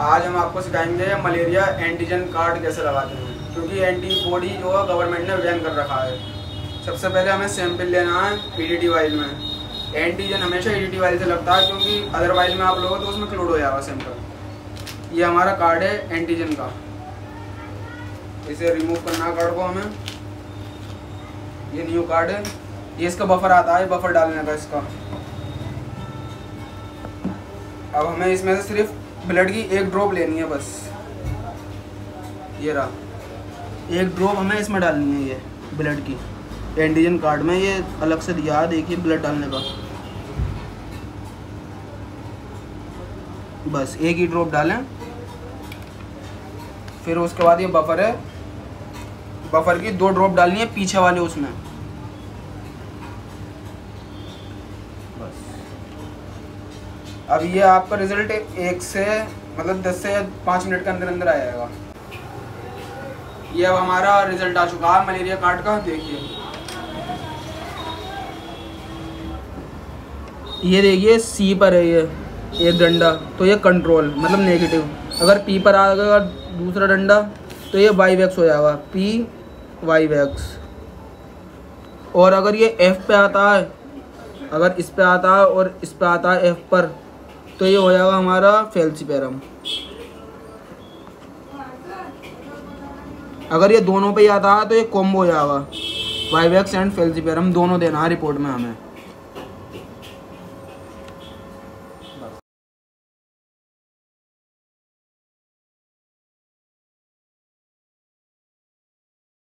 आज हम आपको सिखाएँगे मलेरिया एंटीजन कार्ड कैसे लगाते हैं, क्योंकि एंटीबॉडी जो है गवर्नमेंट ने बैन कर रखा है। सबसे पहले हमें सैंपल लेना है ईडीटी वाइल में। एंटीजन हमेशा ईडीटी वाइल से लगता है, क्योंकि अदर वाइल में आप लोगों तो उसमें क्लोड हो जाएगा सैंपल ये हमारा कार्ड है एंटीजन का। इसे रिमूव करना है कार्ड को हमें। ये न्यू कार्ड है। ये इसका बफर आता है बफर डालने का इसका। अब हमें इसमें से सिर्फ़ ब्लड की एक ड्रॉप लेनी है बस। ये रहा। एक ड्रॉप हमें इसमें डालनी है ये, ब्लड की। एंटीजन कार्ड में ये अलग से दिया देखिए ब्लड डालने का? बस, एक ही ड्रॉप डालें। फिर उसके बाद ये बफर है। बफर की दो ड्रॉप डालनी है, पीछे वाले उसमें। बस। अब ये आपका रिज़ल्ट एक से मतलब दस से पाँच मिनट के अंदर अंदर आ जाएगा। ये अब हमारा रिज़ल्ट आ चुका है मलेरिया कार्ड का, देखिए। ये देखिए सी पर है ये, एक डंडा तो ये कंट्रोल मतलब नेगेटिव अगर पी पर आ गया दूसरा डंडा तो ये वाई वैक्स हो जाएगा। पी वाई वैक्स और अगर ये एफ़ पे आता है, अगर इस पे आता है और इस पे आता है एफ़ पर तो ये हो जाएगा हमारा फेल्सीपेरम। अगर ये दोनों पे याद है तो ये कॉम्बो हो जाएगा। वाइवेक्स एंड फेल्सीपेरम दोनों देना है रिपोर्ट में हमें।